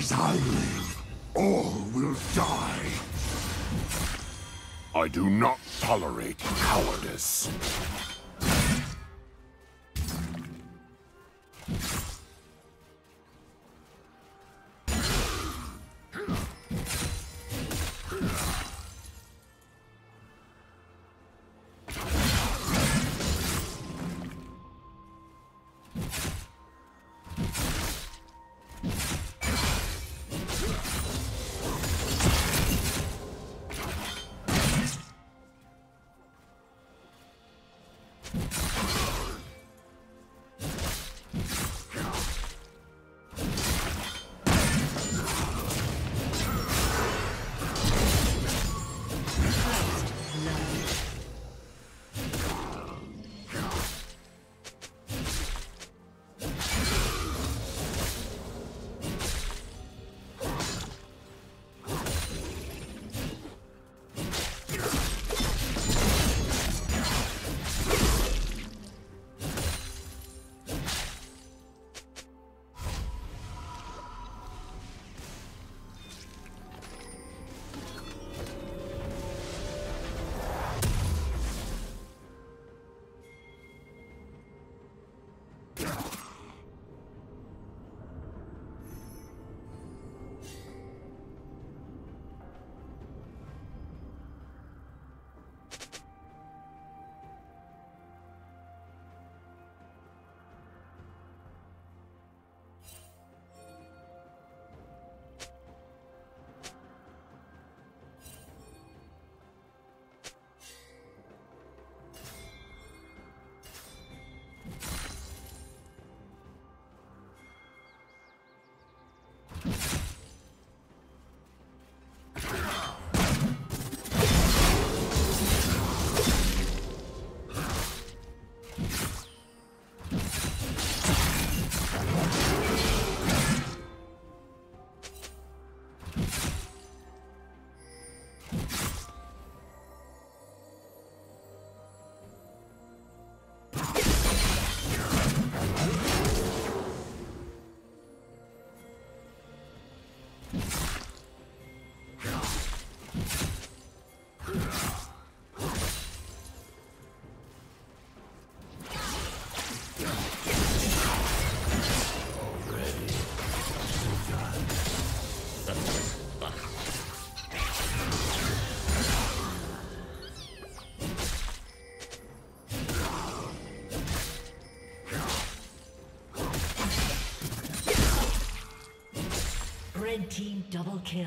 As I live, all will die. I do not tolerate cowardice. Team double kill.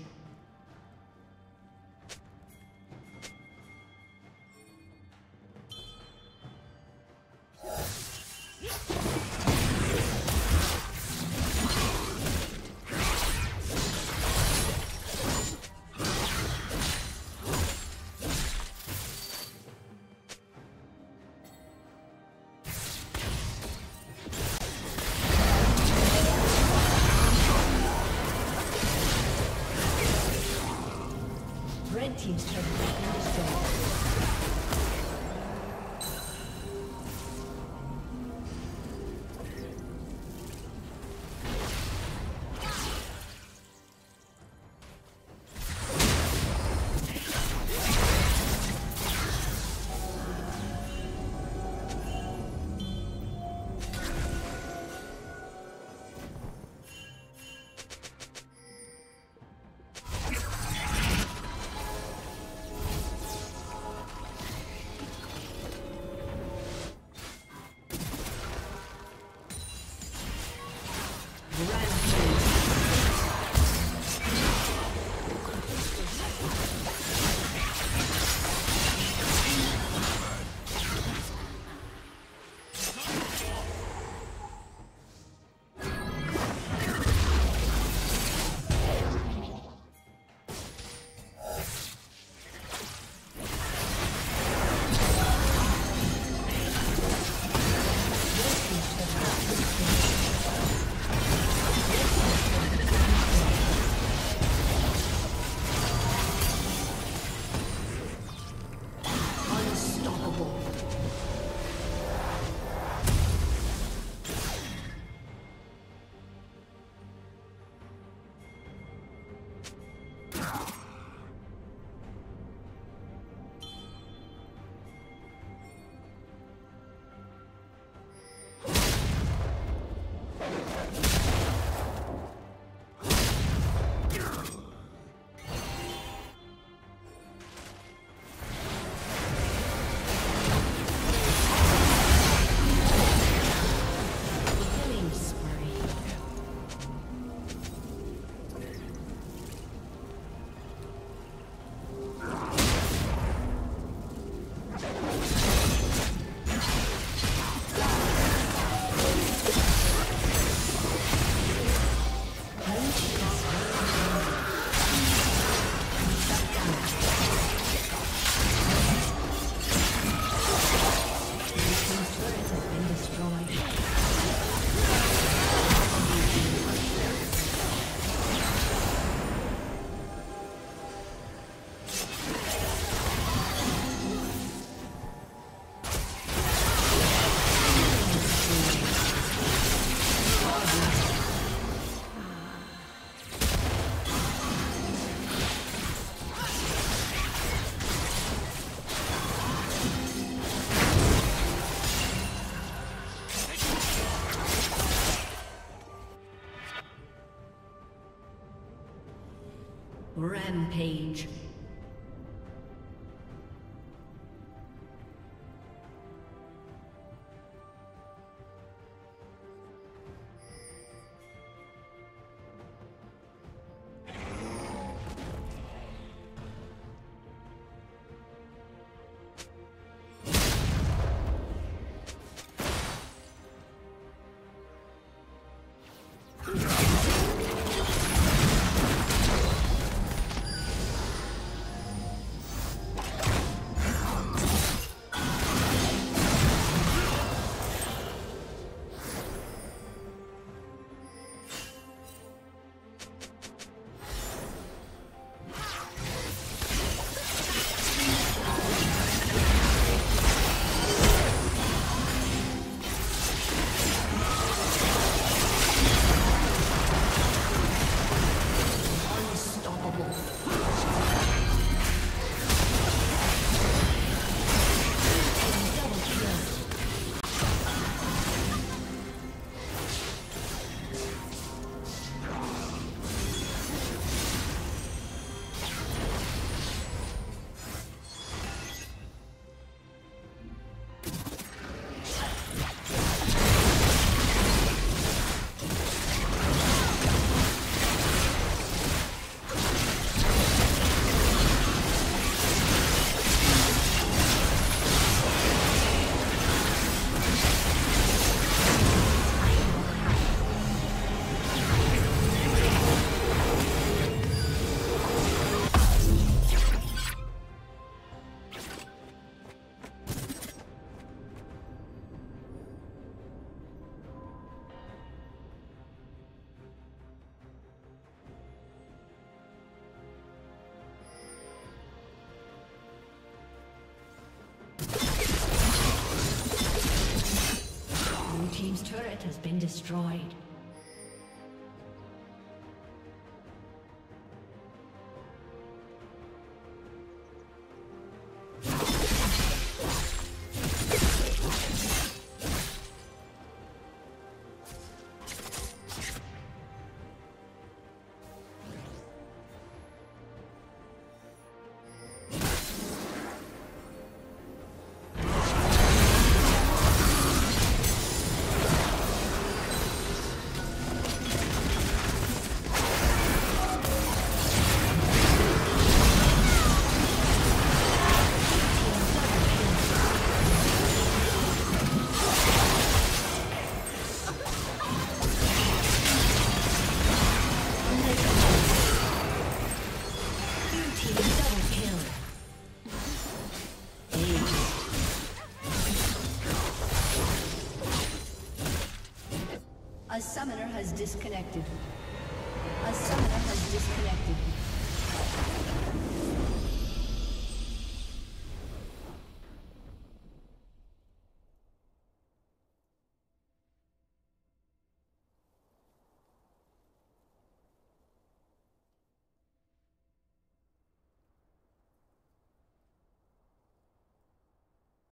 Rampage. Been destroyed. Disconnected.